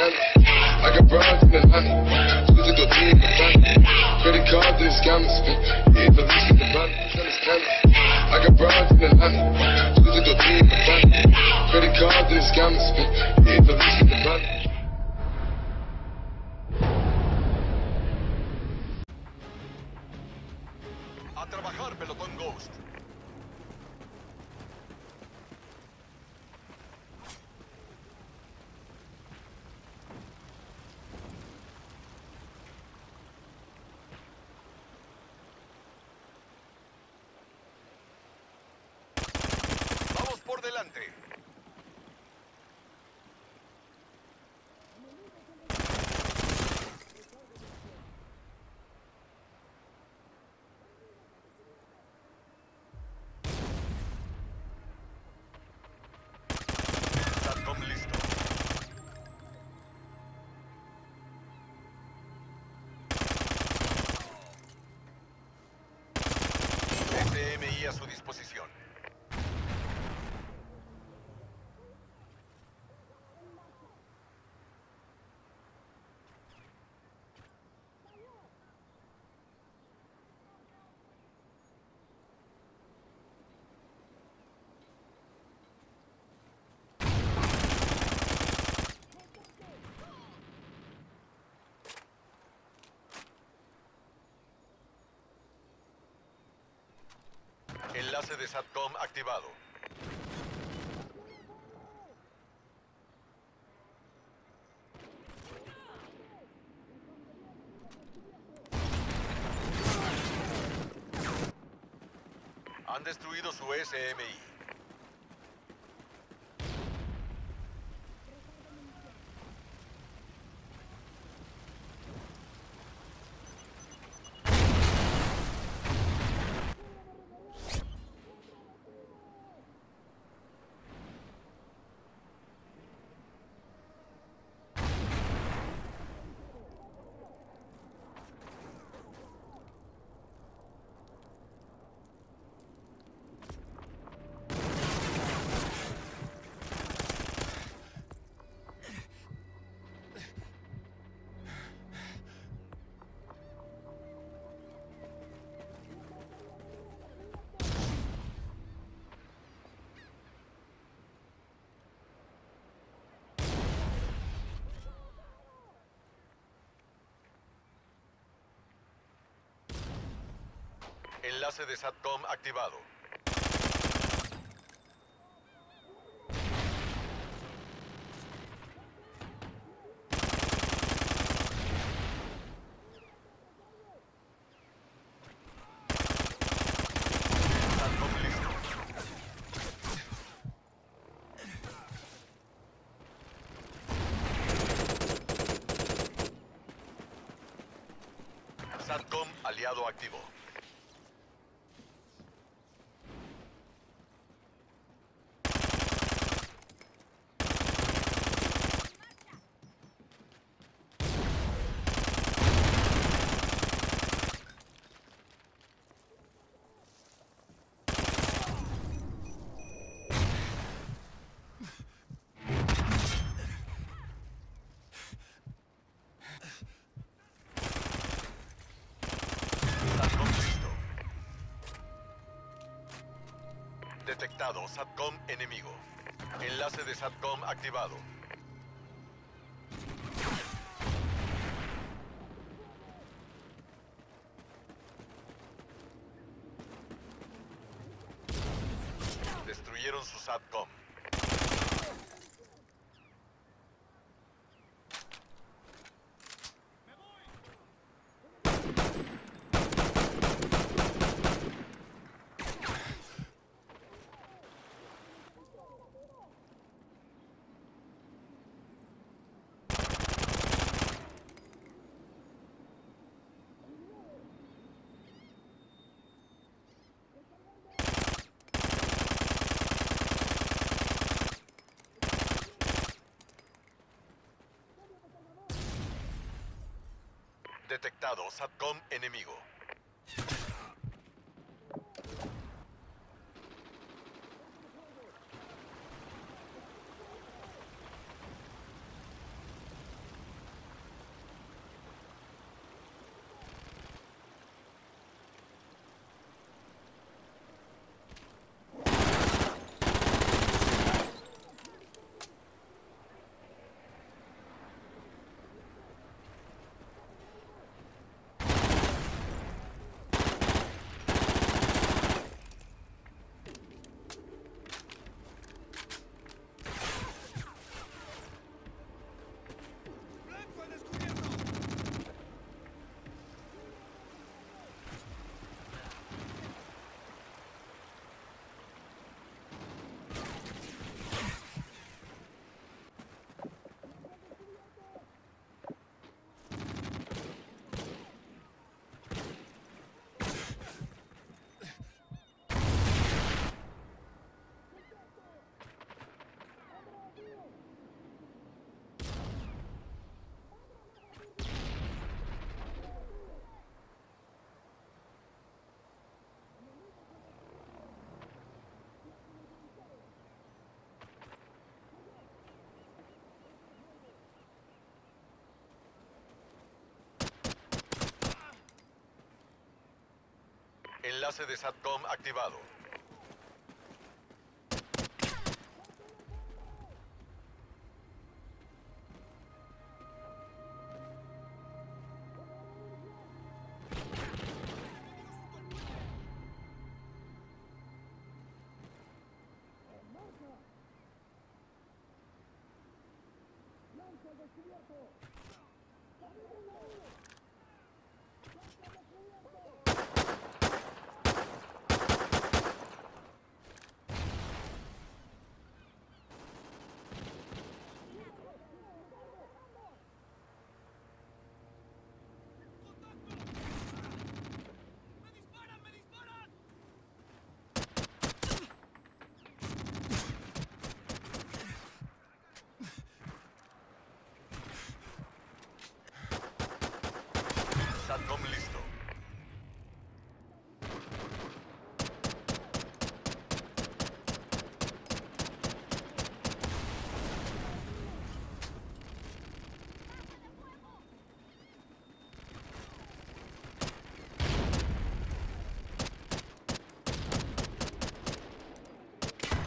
I got broads in Atlanta. Choose to go be in the family. Credit cards and scammers. Yeah, the least in the money. I got broads in Atlanta. Choose to go be in the family. Credit cards and scammers. Yeah, the least in the money. A trabajar, pelotón Ghost. adelante. Enlace de SATCOM activado. Han destruido su SMI. Enlace de SATCOM activado. SATCOM aliado activo. SATCOM listo. Detectado SATCOM enemigo. Enlace de SATCOM activado. Destruyeron su SATCOM. Detectado SATCOM enemigo. Enlace de SATCOM activado listo.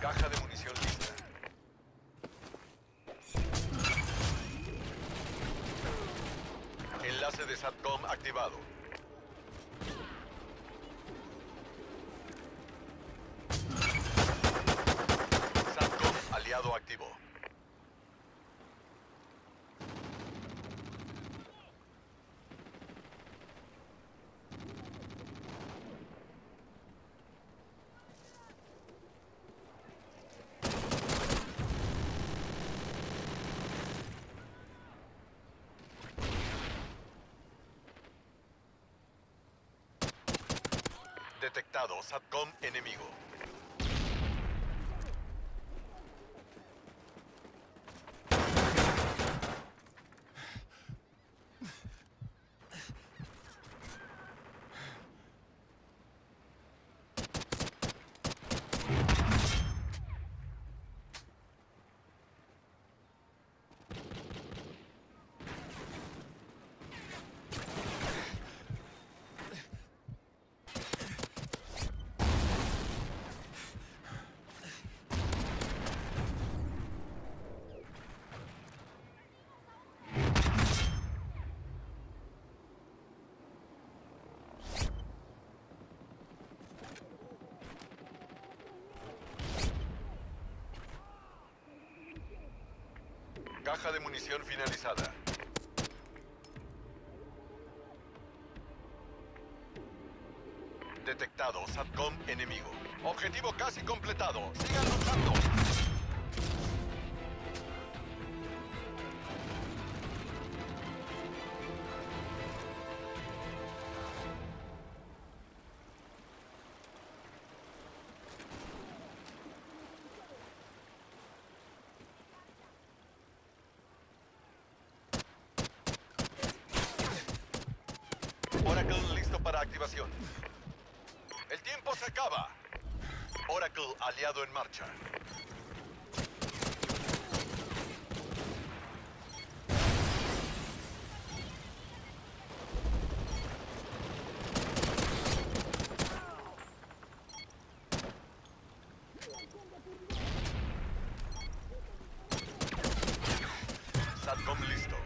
Caja de munición lista. Enlace de SATCOM activado. SATCOM aliado activo. Detectado SATCOM enemigo. Caja de munición finalizada. Detectado SATCOM enemigo. Objetivo casi completado. Sigan luchando. Activación. El tiempo se acaba. Oracle aliado en marcha. SATCOM listo.